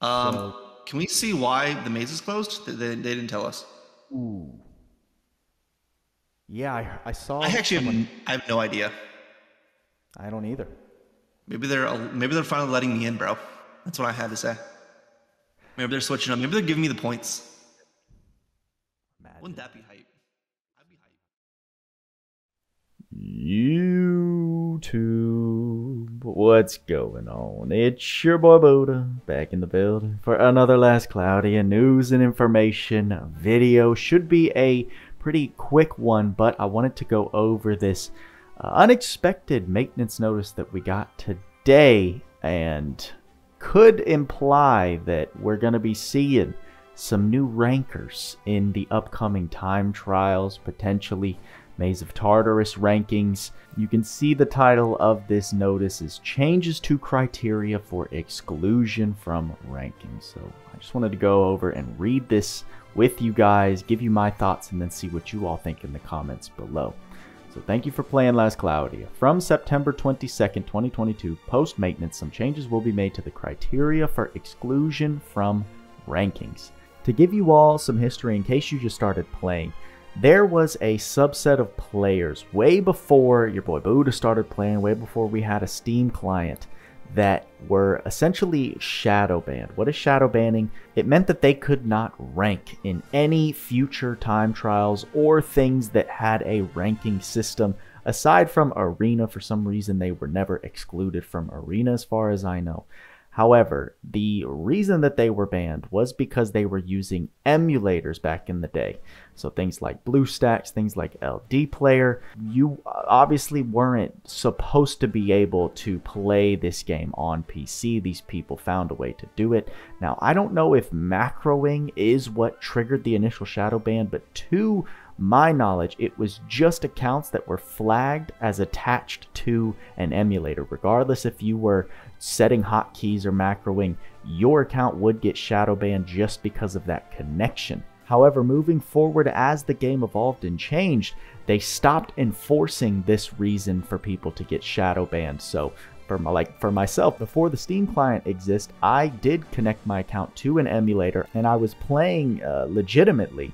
Um, So- can we see why the maze is closed? They, they, didn't tell us. Ooh. Yeah, I, I saw. I actually have, I have no idea. I don't either. Maybe they're maybe they're finally letting me in, bro. That's what I had to say. Maybe they're switching up. Maybe they're giving me the points. Imagine. Wouldn't that be hype? I'd be hype. YouTube, what's going on? It's your boy Booda back in the building for another Last Cloudia news and information video. Should be a pretty quick one, but I wanted to go over this uh, unexpected maintenance notice that we got today and could imply that we're going to be seeing some new rankers in the upcoming time trials, potentially Maze of Tartarus rankings. You can see the title of this notice is Changes to Criteria for Exclusion from Rankings. So I just wanted to go over and read this with you guys, give you my thoughts, and then see what you all think in the comments below. So thank you for playing Last Cloudia. From September 22nd, 2022, post maintenance, some changes will be made to the criteria for exclusion from rankings. To give you all some history in case you just started playing, there was a subset of players way before your boy Booda started playing, way before we had a Steam client that were essentially shadow banned. What is shadow banning? It meant that they could not rank in any future time trials or things that had a ranking system. Aside from Arena, for some reason, they were never excluded from Arena, as far as I know. However, the reason that they were banned was because they were using emulators back in the day. So things like BlueStacks, things like LD Player, you obviously weren't supposed to be able to play this game on PC. These people found a way to do it. Now, I don't know if macroing is what triggered the initial shadow ban, but to my knowledge, it was just accounts that were flagged as attached to an emulator. Regardless if you were setting hotkeys or macroing, your account would get shadow banned just because of that connection. However, moving forward as the game evolved and changed, they stopped enforcing this reason for people to get shadow banned. So for my, like for myself, before the Steam client exists, I did connect my account to an emulator and I was playing uh, legitimately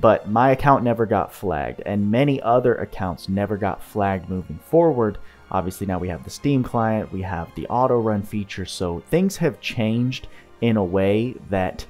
but my account never got flagged and many other accounts never got flagged moving forward. Obviously now we have the steam client we have the auto run feature so things have changed in a way that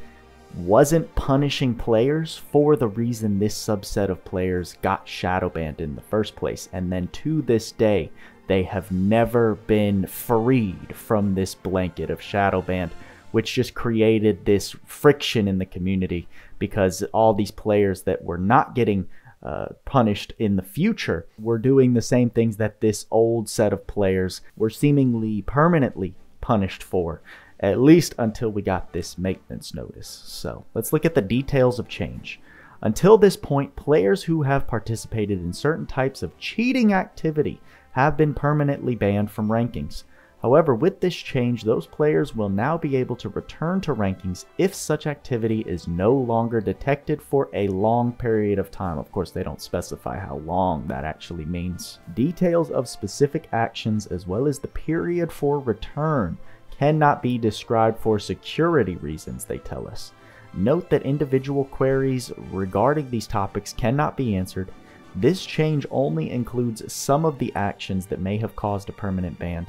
wasn't punishing players for the reason this subset of players got shadow banned in the first place. And then to this day they have never been freed from this blanket of shadow banned which just created this friction in the community because all these players that were not getting uh, punished in the future were doing the same things that this old set of players were seemingly permanently punished for, at least until we got this maintenance notice. So let's look at the details of change. Until this point, players who have participated in certain types of cheating activity have been permanently banned from rankings. However, with this change, those players will now be able to return to rankings if such activity is no longer detected for a long period of time. Of course, they don't specify how long that actually means. Details of specific actions as well as the period for return cannot be described for security reasons, they tell us. Note that individual queries regarding these topics cannot be answered. This change only includes some of the actions that may have caused a permanent ban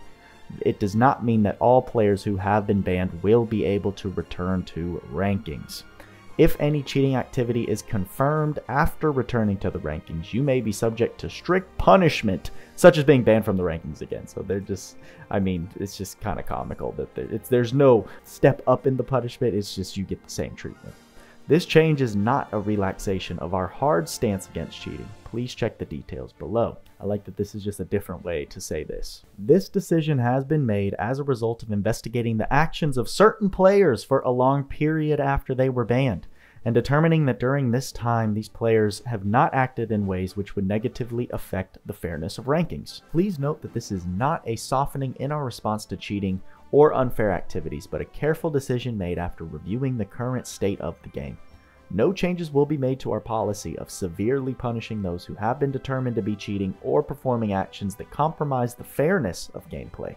it does not mean that all players who have been banned will be able to return to rankings. If any cheating activity is confirmed after returning to the rankings, you may be subject to strict punishment, such as being banned from the rankings again. So they're just, I mean, it's just kind of comical that there's no step up in the punishment, it's just you get the same treatment. This change is not a relaxation of our hard stance against cheating. Please check the details below. I like that this is just a different way to say this. This decision has been made as a result of investigating the actions of certain players for a long period after they were banned, and determining that during this time these players have not acted in ways which would negatively affect the fairness of rankings. Please note that this is not a softening in our response to cheating or unfair activities, but a careful decision made after reviewing the current state of the game. No changes will be made to our policy of severely punishing those who have been determined to be cheating or performing actions that compromise the fairness of gameplay.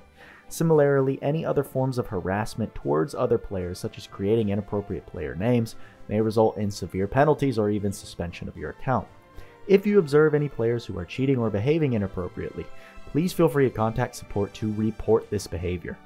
Similarly, any other forms of harassment towards other players, such as creating inappropriate player names, may result in severe penalties or even suspension of your account. If you observe any players who are cheating or behaving inappropriately, please feel free to contact support to report this behavior.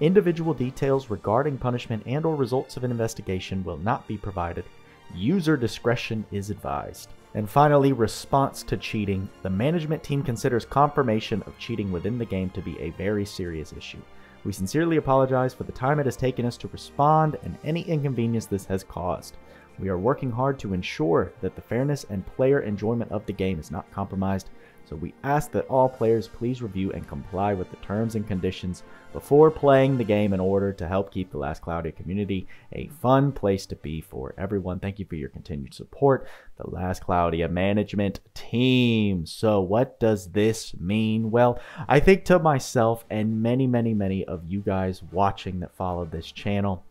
Individual details regarding punishment and or results of an investigation will not be provided. User discretion is advised. And finally, response to cheating. The management team considers confirmation of cheating within the game to be a very serious issue. We sincerely apologize for the time it has taken us to respond and any inconvenience this has caused. We are working hard to ensure that the fairness and player enjoyment of the game is not compromised, so we ask that all players please review and comply with the terms and conditions before playing the game in order to help keep the Last Cloudia community a fun place to be for everyone. Thank you for your continued support, the Last Cloudia management team. So, what does this mean? Well, I think to myself and many, many, many of you guys watching that follow this channel,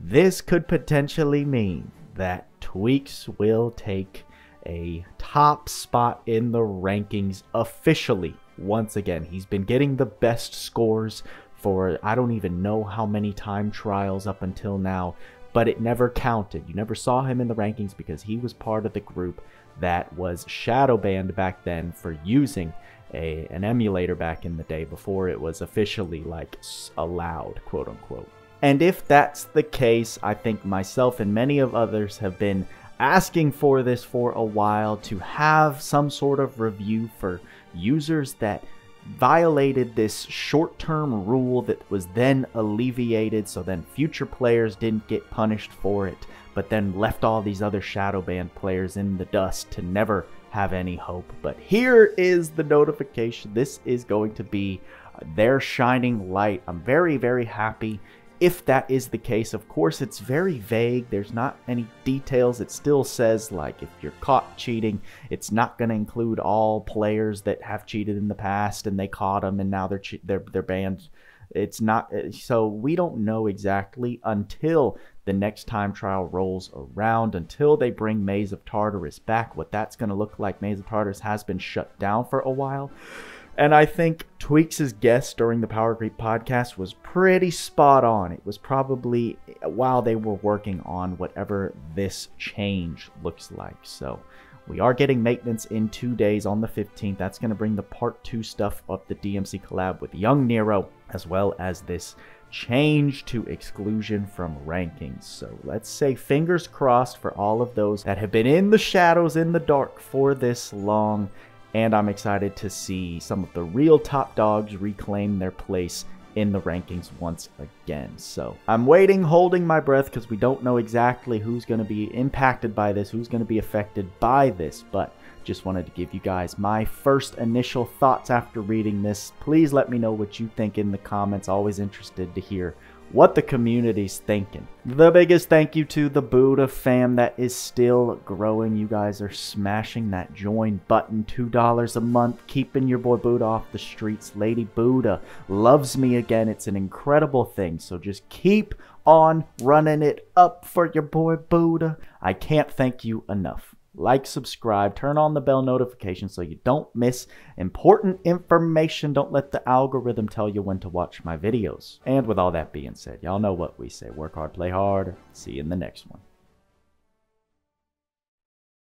this could potentially mean that Tweaks will take a top spot in the rankings officially once again. He's been getting the best scores for I don't even know how many time trials up until now, but it never counted. You never saw him in the rankings because he was part of the group that was shadow banned back then for using a, an emulator back in the day before it was officially like allowed, quote unquote. And if that's the case, I think myself and many of others have been asking for this for a while to have some sort of review for users that violated this short term rule that was then alleviated so then future players didn't get punished for it, but then left all these other shadow banned players in the dust to never have any hope. But here is the notification. This is going to be their shining light. I'm very, very happy if that is the case, of course, it's very vague. There's not any details. It still says, like, if you're caught cheating, it's not going to include all players that have cheated in the past and they caught them and now they're they're they're banned. It's not uh, so we don't know exactly until the next time trial rolls around, until they bring Maze of Tartarus back. What that's going to look like. Maze of Tartarus has been shut down for a while. And I think Tweaks' guessed during the Power Creep podcast was pretty spot on. It was probably while they were working on whatever this change looks like. So we are getting maintenance in two days on the 15th. That's going to bring the part two stuff of the DMC collab with Young Nero, as well as this change to exclusion from rankings. So let's say fingers crossed for all of those that have been in the shadows in the dark for this long and I'm excited to see some of the real top dogs reclaim their place in the rankings once again. So I'm waiting, holding my breath, because we don't know exactly who's going to be impacted by this, who's going to be affected by this, but just wanted to give you guys my first initial thoughts after reading this. Please let me know what you think in the comments. Always interested to hear what the community's thinking. The biggest thank you to the Booda fam that is still growing. You guys are smashing that join button. $2 a month, keeping your boy Booda off the streets. Lady Booda loves me again. It's an incredible thing. So just keep on running it up for your boy Booda. I can't thank you enough like, subscribe, turn on the bell notification so you don't miss important information. Don't let the algorithm tell you when to watch my videos. And with all that being said, y'all know what we say work hard, play hard. See you in the next one.